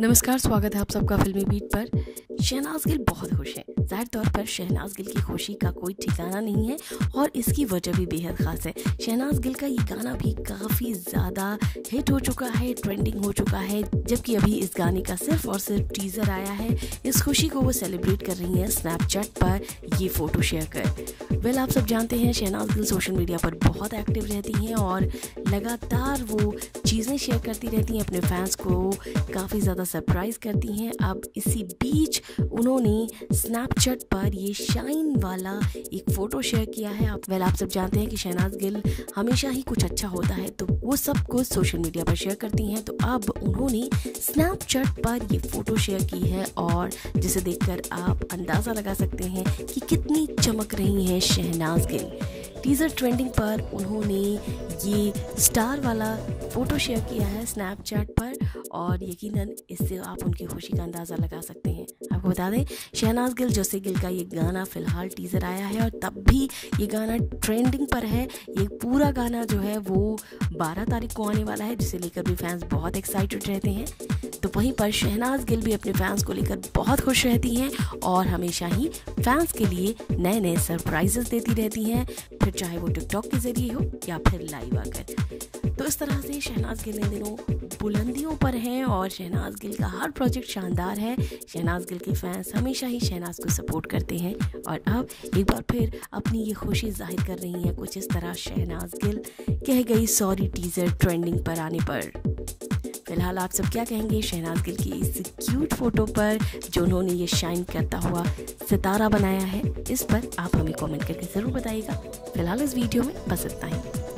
नमस्कार, स्वागत है आप सबका फिल्मी बीट पर। शहनाज गिल बहुत खुश हैं। ज़ाहिर तौर पर शहनाज गिल की खुशी का कोई ठिकाना नहीं है और इसकी वजह भी बेहद ख़ास है। शहनाज गिल का ये गाना भी काफ़ी ज़्यादा हिट हो चुका है ट्रेंडिंग हो चुका है, जबकि अभी इस गाने का सिर्फ़ और सिर्फ़ टीज़र आया है। इस खुशी को वो सेलिब्रेट कर रही हैं स्नैपचैट पर ये फ़ोटो शेयर कर। वेल आप सब जानते हैं, शहनाज गिल सोशल मीडिया पर बहुत एक्टिव रहती हैं और लगातार वो चीज़ें शेयर करती रहती हैं अपने फैंस को काफ़ी ज़्यादा सरप्राइज़ करती हैं। अब इसी बीच उन्होंने स्नैपचैट पर ये शाइन वाला एक फ़ोटो शेयर किया है। आप वेल आप सब जानते हैं कि शहनाज गिल हमेशा ही कुछ अच्छा होता है तो वो सब कुछ सोशल मीडिया पर शेयर करती हैं। तो अब उन्होंने स्नैपचैट पर ये फ़ोटो शेयर की है और जिसे देखकर आप अंदाज़ा लगा सकते हैं कि कितनी चमक रही हैं शहनाज गिल। टीज़र ट्रेंडिंग पर उन्होंने ये स्टार वाला फ़ोटो शेयर किया है स्नैपचैट पर और यकीनन इससे आप उनकी खुशी का अंदाज़ा लगा सकते हैं। आपको बता दें, शहनाज गिल जोसे गिल का ये गाना फ़िलहाल टीज़र आया है और तब भी ये गाना ट्रेंडिंग पर है। ये पूरा गाना जो है वो 12 तारीख को आने वाला है, जिसे लेकर भी फैंस बहुत एक्साइटेड रहते हैं। तो वहीं पर शहनाज गिल भी अपने फैंस को लेकर बहुत खुश रहती हैं और हमेशा ही फैंस के लिए नए नए सरप्राइजेस देती रहती हैं। फिर चाहे वो टिकटॉक के ज़रिए हो या फिर लाइव आकर। तो इस तरह से शहनाज गिल इन दिनों बुलंदियों पर हैं और शहनाज गिल का हर प्रोजेक्ट शानदार है। शहनाज गिल के फैंस हमेशा ही शहनाज को सपोर्ट करते हैं और अब एक बार फिर अपनी ये खुशी ज़ाहिर कर रही हैं कुछ इस तरह शहनाज गिल। कह गई सॉरी टीज़र ट्रेंडिंग पर आने पर। फ़िलहाल आप सब क्या कहेंगे? शहनाज गिल की इस क्यूट फ़ोटो पर जो उन्होंने ये शाइन करता हुआ सितारा बनाया है, इस पर आप हमें कमेंट करके ज़रूर बताइएगा। फ़िलहाल इस वीडियो में बस इतना ही।